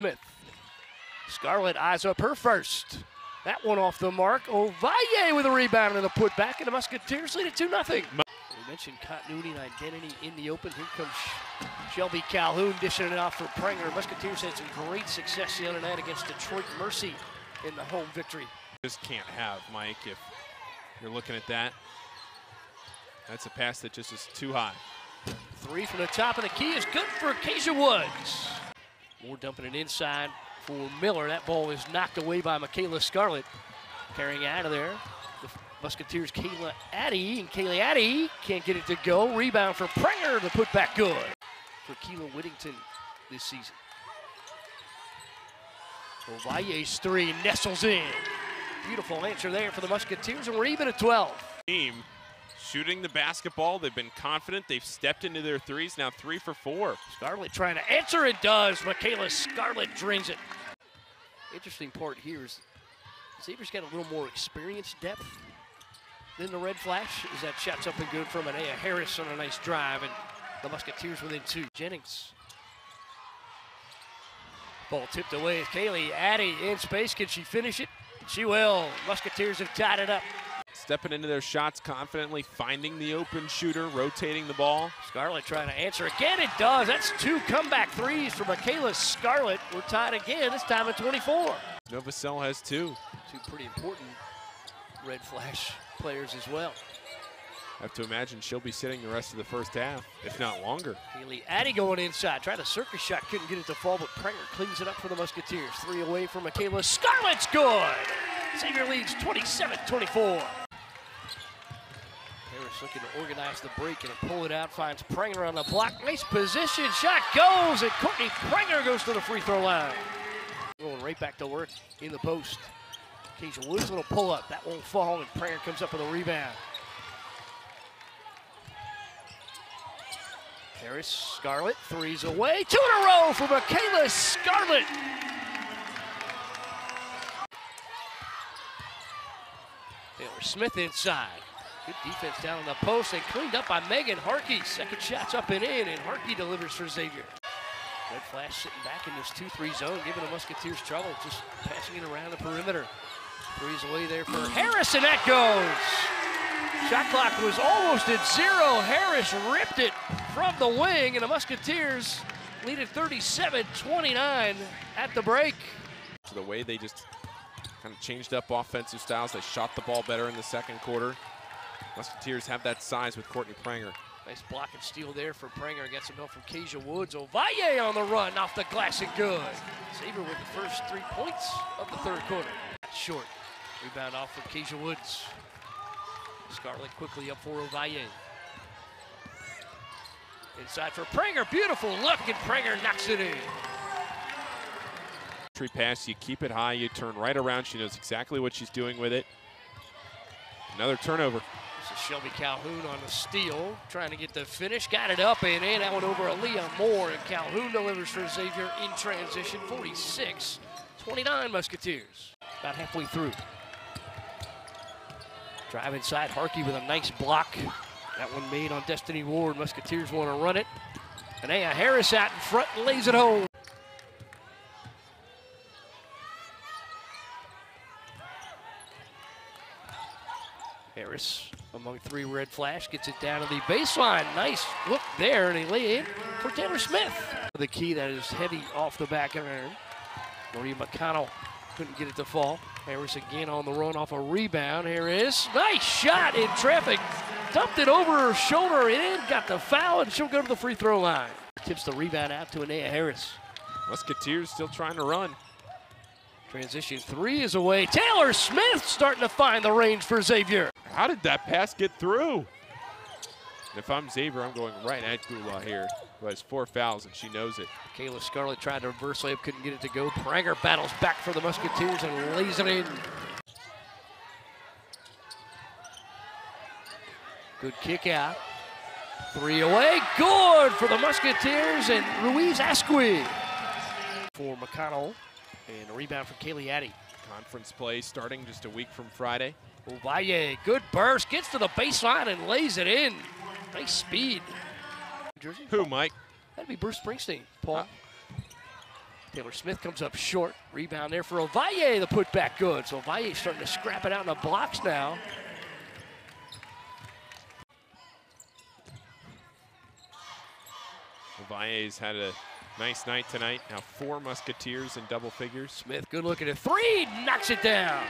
Smith. Scarlett eyes up her first. That one off the mark. Ovalle with a rebound and a putback, and the Musketeers lead it 2 0. We mentioned continuity and identity in the open. Here comes Shelby Calhoun dishing it off for Prenger. Musketeers had some great success the other night against Detroit Mercy in the home victory. Just can't have, Mike, if you're looking at that. That's a pass that just is too high. Three from the top of the key is good for Keisha Woods. Moore dumping it inside for Miller. That ball is knocked away by Michaela Scarlett. Carrying out of there. The Musketeers, Kayla Addy, and Kayla Addy can't get it to go. Rebound for Prenger, the putback good for Keela Whittington this season. Ovalle's three nestles in. Beautiful answer there for the Musketeers, and we're even at 12. Team shooting the basketball. They've been confident. They've stepped into their threes. Now three for four. Scarlett trying to answer it does. Michaela Scarlett drains it. Interesting part here is Xavier's got a little more experience depth than the Red Flash. Is that shot's up and good from Anaya Harris on a nice drive, and the Musketeers within two. Jennings. Ball tipped away. Kaylee Addy in space. Can she finish it? She will. Musketeers have tied it up. Stepping into their shots confidently, finding the open shooter, rotating the ball. Scarlett trying to answer again. It does. That's two comeback threes for Michaela Scarlett. We're tied again, this time at 24. Novacell has two. Two pretty important Red Flash players as well. I have to imagine she'll be sitting the rest of the first half, if not longer. Haley Addy going inside. Tried a circus shot, couldn't get it to fall, but Prenger cleans it up for the Musketeers. Three away from Michaela Scarlett's good. Xavier leads 27-24. Harris looking to organize the break and pull it out. Finds Prenger on the block. Nice position. Shot goes, and Courtney Prenger goes to the free throw line. Rolling right back to work in the post. Keisha Woods, little pull up. That won't fall, and Prenger comes up with a rebound. Harris, Scarlett, threes away. Two in a row for Michaela Scarlett. Taylor Smith inside. Good defense down on the post and cleaned up by Megan Harkey. Second shot's up and in, and Harkey delivers for Xavier. Red Flash sitting back in this 2-3 zone, giving the Musketeers trouble, just passing it around the perimeter. Threes away there for Harris, and that goes. Shot clock was almost at zero. Harris ripped it from the wing, and the Musketeers lead at 37-29 at the break. The way they just kind of changed up offensive styles. They shot the ball better in the second quarter. Musketeers have that size with Courtney Prenger. Nice block and steal there for Prenger. Gets some help from Keisha Woods. Ovalle on the run off the glass and good. Xavier with the first three points of the third quarter. Short. Rebound off from Keisha Woods. Scarlett quickly up for Ovalle. Inside for Prenger. Beautiful look, and Prenger knocks it in. Tree pass, you keep it high, you turn right around. She knows exactly what she's doing with it. Another turnover. Shelby Calhoun on the steal, trying to get the finish. Got it up and in. That one over Aaliyah Moore, and Calhoun delivers for Xavier in transition. 46 29 Musketeers. About halfway through. Drive inside Harkey with a nice block. That one made on Destiny Ward. Musketeers want to run it. And Aya Harris out in front lays it home. Harris among three red flash gets it down to the baseline. Nice look there, and he lay in for Taylor Smith. The key that is heavy off the back of iron. Maria McConnell couldn't get it to fall. Harris again on the run off a rebound. Harris, nice shot in traffic. Dumped it over her shoulder and in, got the foul, and she'll go to the free throw line. Tips the rebound out to Anaya Harris. Musketeers still trying to run. Transition three is away. Taylor Smith starting to find the range for Xavier. How did that pass get through? If I'm Xavier, I'm going right at Gula here, who has four fouls, and she knows it. Kayla Scarlett tried to reverse layup, couldn't get it to go. Prenger battles back for the Musketeers and lays it in. Good kick out. Three away, good for the Musketeers and Ruiz Asqui for McConnell. And a rebound for Kaylee Addy. Conference play starting just a week from Friday. Ovalle, good burst, gets to the baseline and lays it in. Nice speed. Jersey? Who, Mike? That'd be Bruce Springsteen, Paul. Uh, Taylor Smith comes up short. Rebound there for Ovalle. The putback good. So Ovalle starting to scrap it out in the blocks now. Ovalle's had a nice night tonight. Now four Musketeers in double figures. Smith, good looking at three, knocks it down.